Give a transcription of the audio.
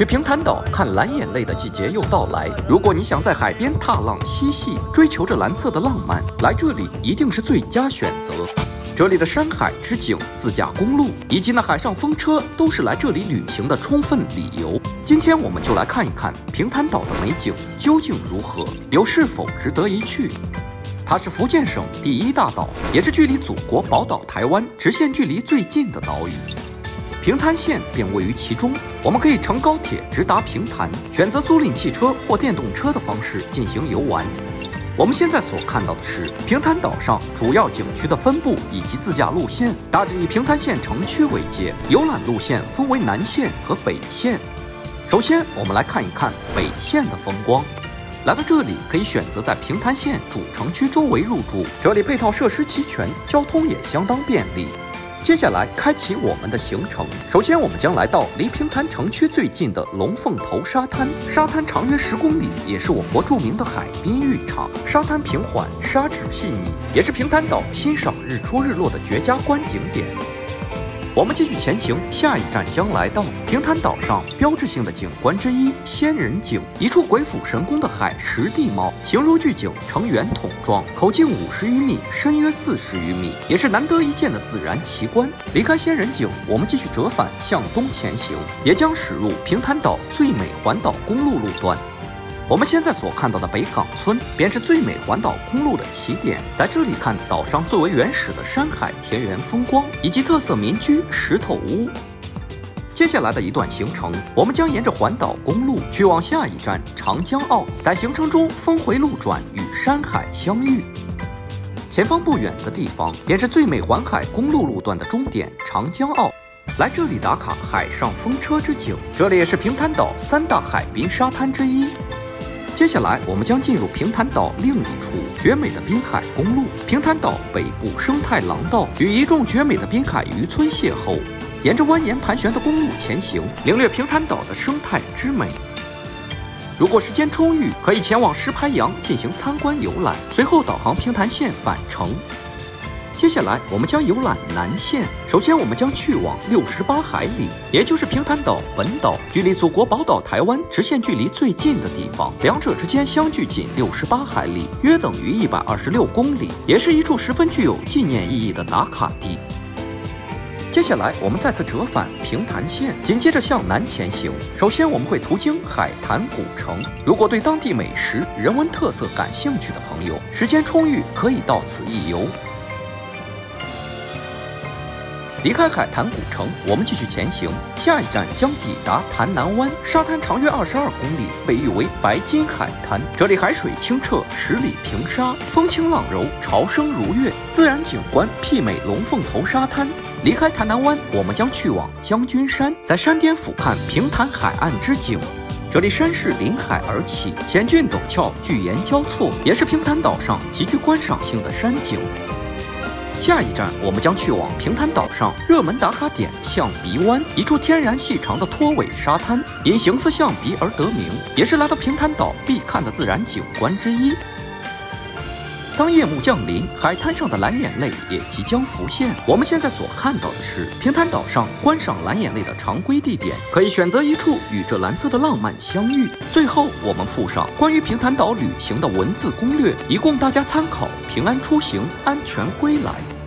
去平潭岛看蓝眼泪的季节又到来。如果你想在海边踏浪嬉戏，追求着蓝色的浪漫，来这里一定是最佳选择。这里的山海之景、自驾公路以及那海上风车，都是来这里旅行的充分理由。今天我们就来看一看平潭岛的美景究竟如何，又是否值得一去。它是福建省第一大岛，也是距离祖国宝岛台湾直线距离最近的岛屿。平潭县便位于其中，我们可以乘高铁直达平潭，选择租赁汽车或电动车的方式进行游玩。我们现在所看到的是平潭岛上主要景区的分布以及自驾路线，大致以平潭县城区为界，游览路线分为南线和北线。首先，我们来看一看北线的风光。来到这里，可以选择在平潭县主城区周围入住，这里配套设施齐全，交通也相当便利。接下来开启我们的行程。首先，我们将来到离平潭城区最近的龙凤头沙滩。沙滩长约十公里，也是我国著名的海滨浴场。沙滩平缓，沙质细腻，也是平潭岛欣赏日出日落的绝佳观景点。我们继续前行，下一站将来到平潭岛上标志性的景观之一——仙人井，一处鬼斧神工的海蚀地貌，形如巨井，呈圆筒状，口径五十余米，深约四十余米，也是难得一见的自然奇观。离开仙人井，我们继续折返向东前行，也将驶入平潭岛最美环岛公路路段。我们现在所看到的北港村，便是最美环岛公路的起点。在这里看岛上最为原始的山海田园风光，以及特色民居石头屋。接下来的一段行程，我们将沿着环岛公路去往下一站长江澳。在行程中峰回路转，与山海相遇。前方不远的地方，便是最美环海公路路段的终点长江澳。来这里打卡海上风车之景，这里也是平潭岛三大海滨沙滩之一。接下来，我们将进入平潭岛另一处绝美的滨海公路——平潭岛北部生态廊道，与一众绝美的滨海渔村邂逅。沿着蜿蜒盘旋的公路前行，领略平潭岛的生态之美。如果时间充裕，可以前往石牌洋进行参观游览，随后导航平潭县返程。接下来，我们将游览南线。首先，我们将去往六十八海里，也就是平潭岛本岛，距离祖国宝岛台湾直线距离最近的地方。两者之间相距仅六十八海里，约等于一百二十六公里，也是一处十分具有纪念意义的打卡地。接下来，我们再次折返平潭县，紧接着向南前行。首先，我们会途经海坛古城。如果对当地美食、人文特色感兴趣的朋友，时间充裕，可以到此一游。离开海坛古城，我们继续前行，下一站将抵达潭南湾。沙滩长约二十二公里，被誉为“白金海滩”。这里海水清澈，十里平沙，风清浪柔，潮声如月，自然景观媲美龙凤头沙滩。离开潭南湾，我们将去往将军山，在山巅俯瞰平潭海岸之景。这里山势临海而起，险峻陡峭，巨岩交错，也是平潭岛上极具观赏性的山景。下一站，我们将去往平潭岛上热门打卡点象鼻湾，一处天然细长的拖尾沙滩，因形似象鼻而得名，也是来到平潭岛必看的自然景观之一。当夜幕降临，海滩上的蓝眼泪也即将浮现。我们现在所看到的是平潭岛上观赏蓝眼泪的常规地点，可以选择一处与这蓝色的浪漫相遇。最后，我们附上关于平潭岛旅行的文字攻略，以供大家参考，平安出行，安全归来。